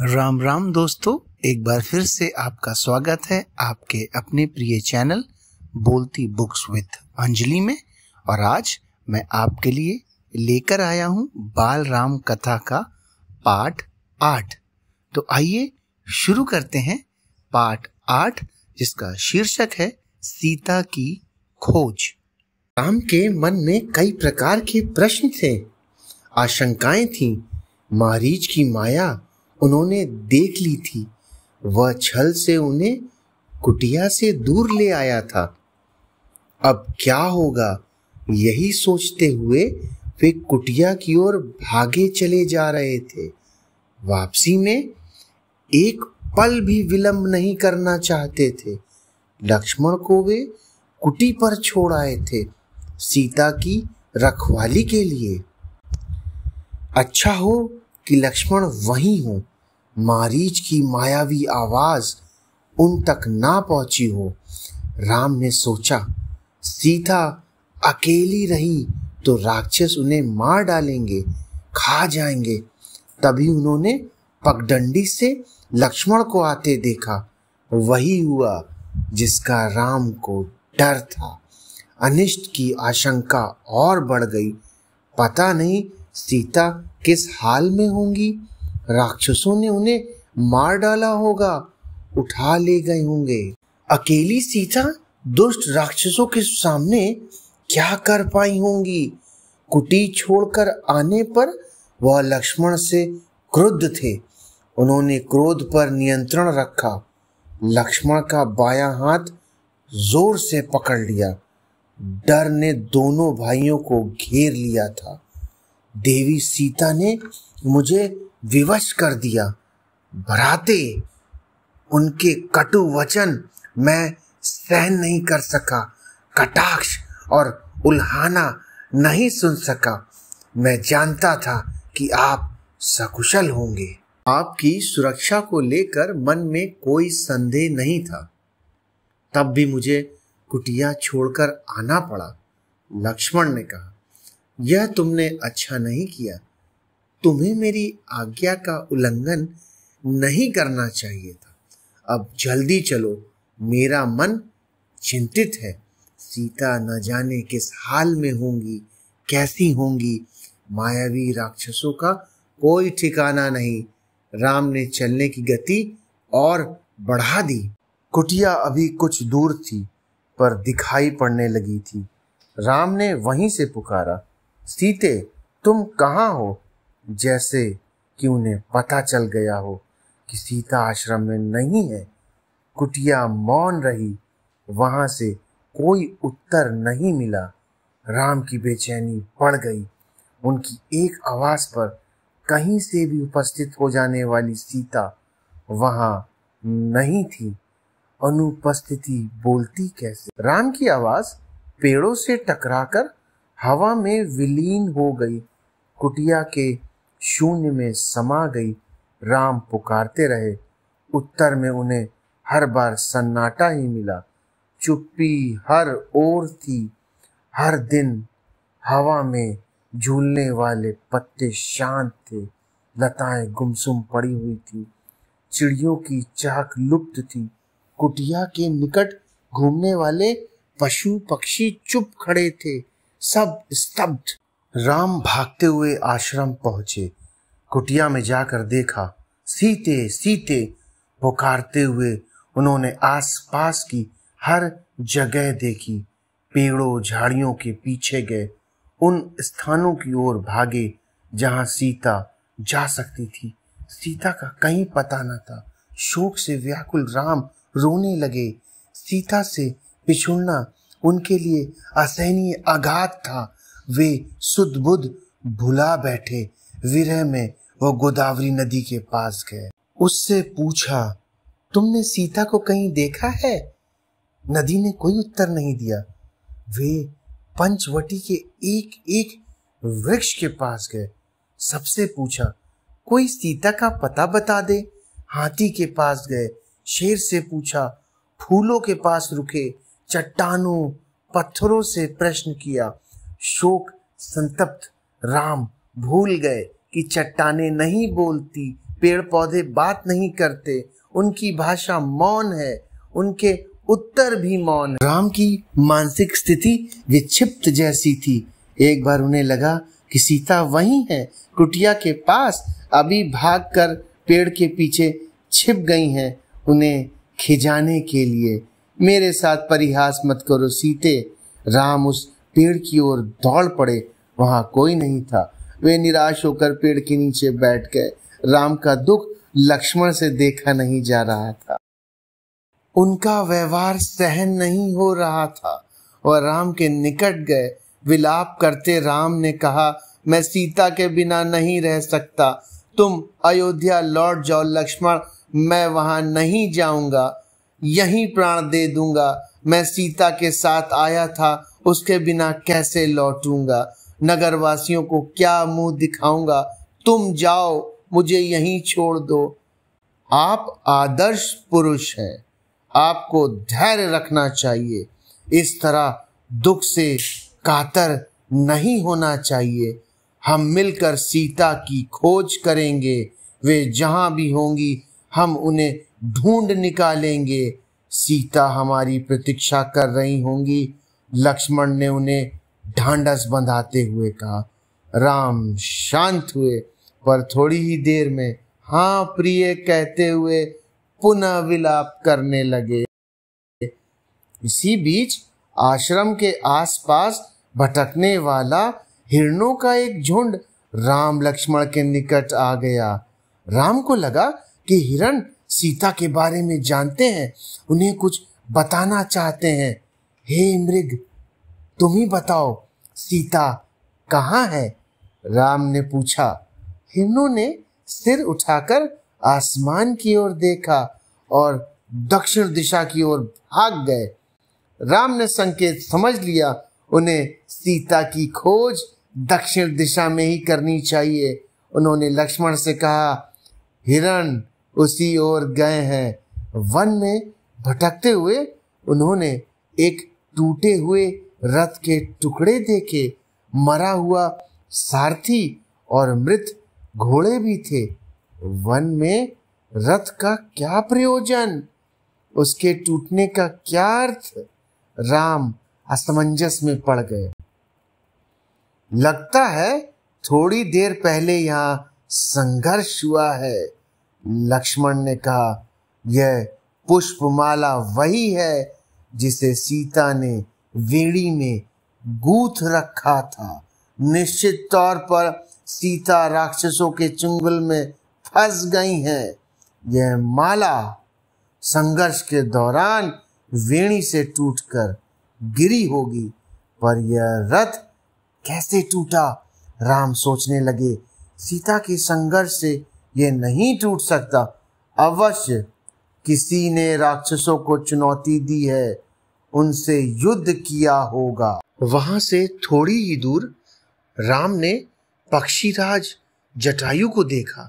राम राम दोस्तों, एक बार फिर से आपका स्वागत है आपके अपने प्रिय चैनल बोलती बुक्स विद अंजलि में। और आज मैं आपके लिए लेकर आया हूँ बाल राम कथा का पाठ आठ। तो आइए शुरू करते हैं पाठ आठ, जिसका शीर्षक है सीता की खोज। राम के मन में कई प्रकार के प्रश्न थे। आशंकाएँ थीं, मारीच की माया उन्होंने देख ली थी। वह छल से उन्हें कुटिया से दूर ले आया था। अब क्या होगा? यही सोचते हुए वे कुटिया की ओर भागे चले जा रहे थे। वापसी में एक पल भी विलंब नहीं करना चाहते थे। लक्ष्मण को वे कुटी पर छोड़ आए थे, सीता की रखवाली के लिए। अच्छा हो कि लक्ष्मण वहीं हो। मारीच की मायावी आवाज़ उन तक ना पहुँची हो। राम ने सोचा, सीता अकेली रही तो राक्षस उन्हें मार डालेंगे, खा जाएँगे। तभी उन्होंने पगडंडी से लक्ष्मण को आते देखा। वही हुआ जिसका राम को डर था। अनिष्ट की आशंका और बढ़ गई। पता नहीं सीता किस हाल में होंगी? राक्षसों ने उन्हें मार डाला होगा, उठा ले गए होंगे। अकेली सीता दुष्ट राक्षसों के सामने क्या कर पाई होंगी? कुटी छोड़कर आने पर वह लक्ष्मण से क्रुद्ध थे। उन्होंने क्रोध पर नियंत्रण रखा। लक्ष्मण का बायां हाथ ज़ोर से पकड़ लिया। डर ने दोनों भाइयों को घेर लिया था। देवी सीता ने मुझे विवश कर दिया। भराते उनके कटु वचन मैं सहन नहीं कर सका। कटाक्ष और उल्हाना नहीं सुन सका। मैं जानता था कि आप सकुशल होंगे। आपकी सुरक्षा को लेकर मन में कोई संदेह नहीं था। तब भी मुझे कुटिया छोड़कर आना पड़ा, लक्ष्मण ने कहा। यह तुमने अच्छा नहीं किया। तुम्हें मेरी आज्ञा का उल्लंघन नहीं करना चाहिए था। अब जल्दी चलो। मेरा मन चिंतित है। सीता न जाने किस हाल में होंगी, कैसी होंगी। मायावी राक्षसों का कोई ठिकाना नहीं। राम ने चलने की गति और बढ़ा दी। कुटिया अभी कुछ दूर थी, पर दिखाई पड़ने लगी थी। राम ने वहीं से पुकारा। सीते, तुम कहाँ हो? जैसे कि उन्हें पता चल गया हो कि सीता आश्रम में नहीं है। कुटिया मौन रही, वहाँ से कोई उत्तर नहीं मिला। राम की बेचैनी बढ़ गई। उनकी एक आवाज़ पर कहीं से भी उपस्थित हो जाने वाली सीता वहाँ नहीं थी। अनुपस्थिति बोलती कैसे? राम की आवाज़ पेड़ों से टकराकर हवा में विलीन हो गई, कुटिया के शून्य में समा गई, राम पुकारते रहे। उत्तर में उन्हें हर बार सन्नाटा ही मिला। चुप्पी हर ओर थी। हर दिन हवा में झूलने वाले पत्ते शांत थे। लताएँ गुमसुम पड़ी हुई थी। चिड़ियों की चाक लुप्त थी। कुटिया के निकट घूमने वाले पशु पक्षी चुप खड़े थे। सब स्तब्ध। राम भागते हुए आश्रम पहुँचे। कुटिया में जाकर देखा, सीते सीते, पुकारते हुए उन्होंने आसपास की हर जगह देखी। पेड़ों, झाड़ियों के पीछे गए। उन स्थानों की ओर भागे, जहाँ सीता जा सकती थी। सीता का कहीं पता न था। शोक से व्याकुल राम रोने लगे। सीता से पिछुड़ना उनके लिए असहनीय आघात था। वे सुध बुध भुला बैठे। विरह में वो गोदावरी नदी के पास गए। उससे पूछा, तुमने सीता को कहीं देखा है? नदी ने कोई उत्तर नहीं दिया। वे पंचवटी के एक एक वृक्ष के पास गए। सबसे पूछा, कोई सीता का पता बता दे? हाथी के पास गए। शेर से पूछा, फूलों के पास रुके। चट्टानों पत्थरों से प्रश्न किया। शोक संतप्त राम भूल गए कि चट्टाने नहीं बोलती पेड़ पौधे बात नहीं करते, उनकी भाषा मौन है, उनके उत्तर भी मौन राम की मानसिक स्थिति विक्षिप्त जैसी थी। एक बार उन्हें लगा कि सीता वही है, कुटिया के पास, अभी भागकर पेड़ के पीछे छिप गई हैं उन्हें खिजाने के लिए। मेरे साथ परिहास मत करो, सीते। राम उस पेड़ की ओर दौड़ पड़े। वहाँ कोई नहीं था। वे निराश होकर पेड़ के नीचे बैठ गए। राम का दुख लक्ष्मण से देखा नहीं जा रहा था। उनका व्यवहार सहन नहीं हो रहा था और राम के निकट गए। विलाप करते राम ने कहा, मैं सीता के बिना नहीं रह सकता। तुम अयोध्या लौट जाओ, लक्ष्मण। मैं वहाँ नहीं जाऊँगा। यहीं प्राण दे दूँगा। मैं सीता के साथ आया था, उसके बिना कैसे लौटूँगा? नगर वासियों को क्या मुँह दिखाऊँगा? तुम जाओ, मुझे यहीं छोड़ दो। आप आदर्श पुरुष हैं। आपको धैर्य रखना चाहिए। इस तरह दुख से कातर नहीं होना चाहिए। हम मिलकर सीता की खोज करेंगे। वे जहाँ भी होंगी, हम उन्हें ढूंढ निकालेंगे। सीता हमारी प्रतीक्षा कर रही होंगी। लक्ष्मण ने उन्हें ढांढस बंधाते हुए कहा। राम शांत हुए, पर थोड़ी ही देर में हाँ प्रिय, कहते हुए पुनः विलाप करने लगे। इसी बीच आश्रम के आसपास भटकने वाला हिरणों का एक झुंड राम लक्ष्मण के निकट आ गया। राम को लगा कि हिरण सीता के बारे में जानते हैं, उन्हें कुछ बताना चाहते हैं। हे मृग, तुम ही बताओ, सीता कहाँ है? राम ने पूछा। हिरणों ने सिर उठाकर आसमान की ओर देखा और दक्षिण दिशा की ओर भाग गए। राम ने संकेत समझ लिया, उन्हें सीता की खोज दक्षिण दिशा में ही करनी चाहिए। उन्होंने लक्ष्मण से कहा, हिरण उसी ओर गए हैं। वन में भटकते हुए उन्होंने एक टूटे हुए रथ के टुकड़े देखे। मरा हुआ सारथी और मृत घोड़े भी थे। वन में रथ का क्या प्रयोजन? उसके टूटने का क्या अर्थ? राम असमंजस में पड़ गए। लगता है थोड़ी देर पहले यहाँ संघर्ष हुआ है। लक्ष्मण ने कहा, यह पुष्पमाला वही है जिसे सीता ने वेड़ी में गूथ रखा था। निश्चित तौर पर सीता राक्षसों के चुंगल में फंस गई हैं। यह माला संघर्ष के दौरान वेणी से टूटकर गिरी होगी, पर यह रथ कैसे टूटा? राम सोचने लगे, सीता के संघर्ष से यह नहीं टूट सकता। अवश्य किसी ने राक्षसों को चुनौती दी है, उनसे युद्ध किया होगा। वहाँ से थोड़ी ही दूर राम ने पक्षीराज जटायु को देखा।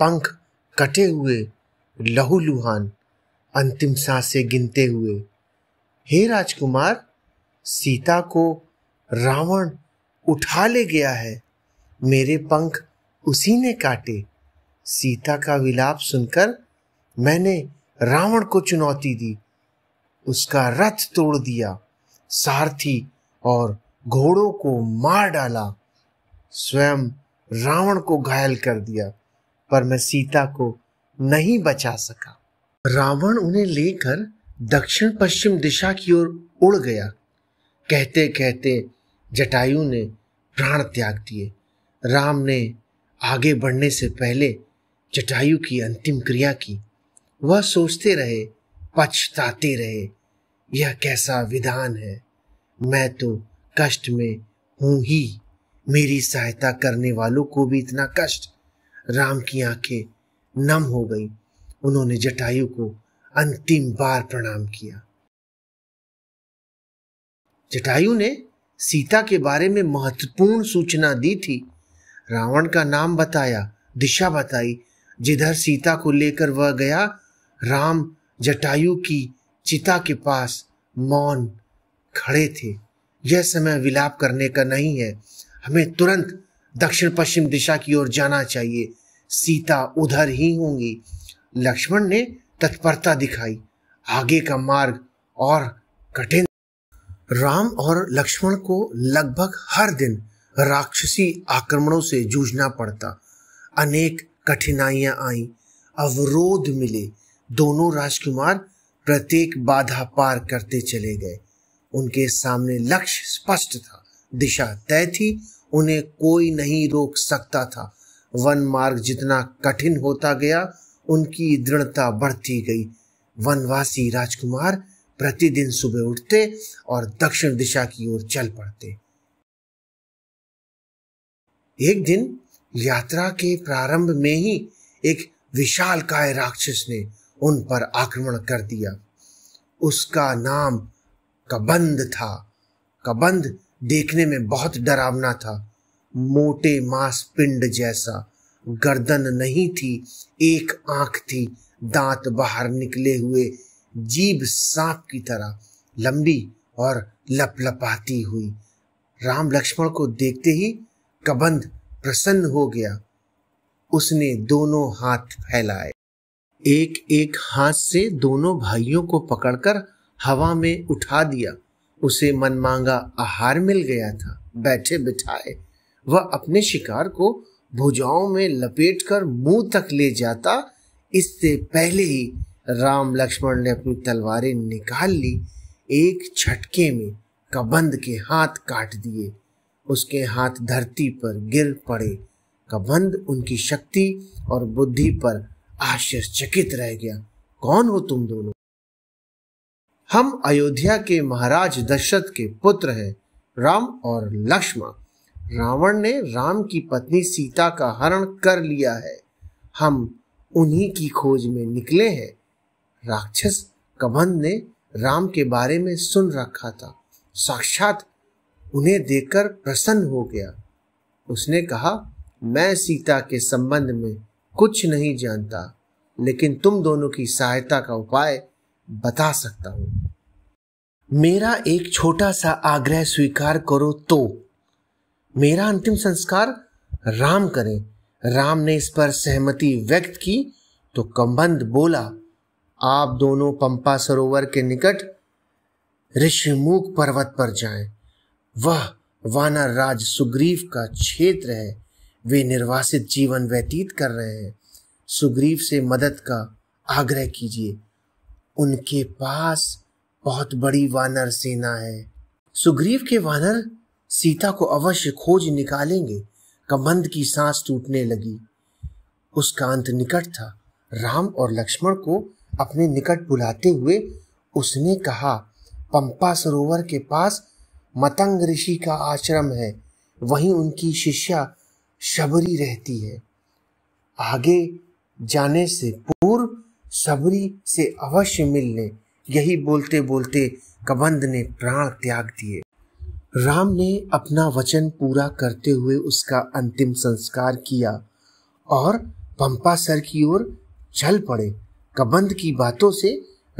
पंख कटे हुए, लहूलुहान, अंतिम साँसें गिनते हुए। हे राजकुमार, सीता को रावण उठा ले गया है। मेरे पंख उसी ने काटे। सीता का विलाप सुनकर मैंने रावण को चुनौती दी, उसका रथ तोड़ दिया, सारथी और घोड़ों को मार डाला, स्वयं रावण को घायल कर दिया, पर मैं सीता को नहीं बचा सका। रावण उन्हें लेकर दक्षिण पश्चिम दिशा की ओर उड़ गया। कहते कहते जटायु ने प्राण त्याग दिए। राम ने आगे बढ़ने से पहले जटायु की अंतिम क्रिया की। वह सोचते रहे, पछताते रहे, यह कैसा विधान है? मैं तो कष्ट में हूँ ही। मेरी सहायता करने वालों को भी इतना कष्ट। राम की आँखें नम हो गई। उन्होंने जटायु को अंतिम बार प्रणाम किया। जटायु ने सीता के बारे में महत्वपूर्ण सूचना दी थी। रावण का नाम बताया, दिशा बताई जिधर सीता को लेकर वह गया, राम जटायु की चिता के पास मौन खड़े थे। यह समय विलाप करने का नहीं है। हमें तुरंत दक्षिण पश्चिम दिशा की ओर जाना चाहिए। सीता उधर ही होंगी। लक्ष्मण ने तत्परता दिखाई। आगे का मार्ग और कठिन। राम और लक्ष्मण को लगभग हर दिन राक्षसी आक्रमणों से जूझना पड़ता। अनेक कठिनाइयाँ आई। अवरोध मिले। दोनों राजकुमार प्रत्येक बाधा पार करते चले गए। उनके सामने लक्ष्य स्पष्ट था। दिशा तय थी। उन्हें कोई नहीं रोक सकता था। वन मार्ग जितना कठिन होता गया, उनकी दृढ़ता बढ़ती गई। वनवासी राजकुमार प्रतिदिन सुबह उठते और दक्षिण दिशा की ओर चल पड़ते। एक दिन यात्रा के प्रारंभ में ही एक विशाल काय राक्षस ने उन पर आक्रमण कर दिया। उसका नाम कबंद था। कबंद देखने में बहुत डरावना था। मोटे मांस पिंड जैसा गर्दन नहीं थी, एक आँख थी, दांत बाहर निकले हुए, जीभ सांप की तरह लंबी और लपलपाती हुई। राम लक्ष्मण को देखते ही कबंद प्रसन्न हो गया। उसने दोनों हाथ फैलाए। एक एक हाथ से दोनों भाइयों को पकड़कर हवा में उठा दिया। उसे मनमांगा आहार मिल गया था। बैठे बिठाए वह अपने शिकार को भुजाओं में लपेटकर मुँह तक ले जाता। इससे पहले ही राम लक्ष्मण ने अपनी तलवारें निकाल ली। एक झटके में कबंद के हाथ काट दिए। उसके हाथ धरती पर गिर पड़े। कबंद उनकी शक्ति और बुद्धि पर आश्चर्यचकित रह गया। कौन हो तुम दोनों? हम अयोध्या के महाराज दशरथ के पुत्र हैं, राम और लक्ष्मण। रावण ने राम की पत्नी सीता का हरण कर लिया है। हम उन्हीं की खोज में निकले हैं। राक्षस कबंध ने राम के बारे में सुन रखा था। साक्षात उन्हें देखकर प्रसन्न हो गया। उसने कहा, मैं सीता के संबंध में कुछ नहीं जानता, लेकिन तुम दोनों की सहायता का उपाय बता सकता हूँ। मेरा एक छोटा सा आग्रह स्वीकार करो तो। मेरा अंतिम संस्कार राम करें। राम ने इस पर सहमति व्यक्त की तो कंबंद बोला, आप दोनों पंपा सरोवर के निकट ऋषिमुख पर्वत पर जाएँ। वह वानर राज सुग्रीव का क्षेत्र है। वे निर्वासित जीवन व्यतीत कर रहे हैं। सुग्रीव से मदद का आग्रह कीजिए। उनके पास बहुत बड़ी वानर सेना है। सुग्रीव के वानर सीता को अवश्य खोज निकालेंगे। कमंद की सांस टूटने लगी। उसका अंत निकट था। राम और लक्ष्मण को अपने निकट बुलाते हुए उसने कहा, पंपा सरोवर के पास मतंग ऋषि का आश्रम है, वहीं उनकी शिष्या शबरी रहती है। आगे जाने से पूर्व सबरी से अवश्य मिलने, यही बोलते बोलते कबंद ने प्राण त्याग दिए। राम ने अपना वचन पूरा करते हुए उसका अंतिम संस्कार किया और पंपा सर की ओर चल पड़े। कबंद की बातों से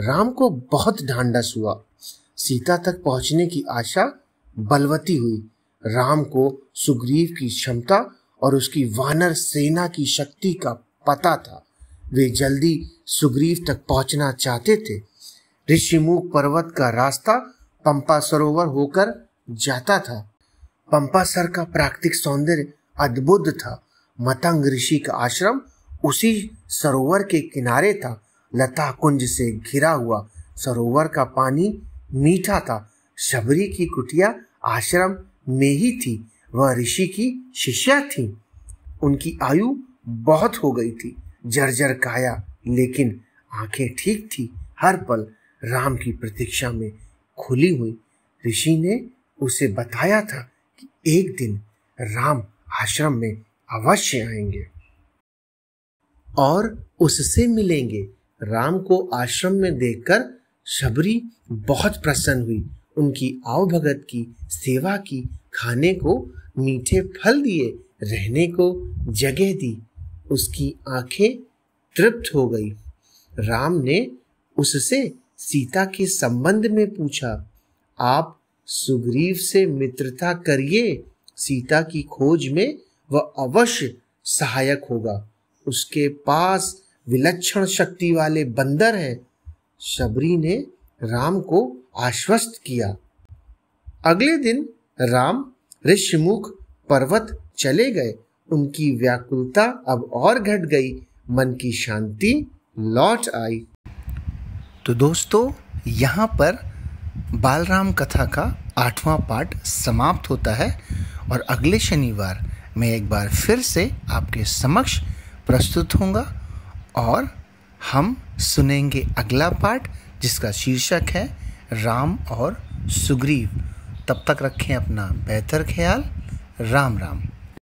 राम को बहुत ढांढस हुआ। सीता तक पहुँचने की आशा बलवती हुई। राम को सुग्रीव की क्षमता और उसकी वानर सेना की शक्ति का पता था। वे जल्दी सुग्रीव तक पहुँचना चाहते थे। ऋषिमुख पर्वत का रास्ता पंपा सरोवर होकर जाता था। पंपा सर का प्राकृतिक सौंदर्य अद्भुत था। मतंग ऋषि का आश्रम उसी सरोवर के किनारे था। लता कुंज से घिरा हुआ सरोवर का पानी मीठा था। शबरी की कुटिया आश्रम में ही थी। वह ऋषि की शिष्या थी। उनकी आयु बहुत हो गई थी। जर्जर काया, लेकिन आँखें ठीक थी। हर पल राम की प्रतीक्षा में खुली हुई। ऋषि ने उसे बताया था कि एक दिन राम आश्रम में अवश्य आएँगे और उससे मिलेंगे। राम को आश्रम में देखकर शबरी बहुत प्रसन्न हुई उनकी आओ भगत की, सेवा की, खाने को, मीठे फल दिए, रहने को जगह दी। उसकी आँखें तृप्त हो गई। राम ने उससे सीता के संबंध में पूछा, आप सुग्रीव से मित्रता करिए, सीता की खोज में वह अवश्य सहायक होगा। उसके पास विलक्षण शक्ति वाले बंदर हैं। शबरी ने राम को आश्वस्त किया। अगले दिन राम ऋषिमुख पर्वत चले गए। उनकी व्याकुलता अब और घट गई। मन की शांति लौट आई। तो दोस्तों, यहाँ पर बालराम कथा का आठवां पाठ समाप्त होता है और अगले शनिवार मैं एक बार फिर से आपके समक्ष प्रस्तुत होऊँगा और हम सुनेंगे अगला पाठ। जिसका शीर्षक है राम और सुग्रीव। तब तक रखें अपना बेहतर ख्याल। राम राम।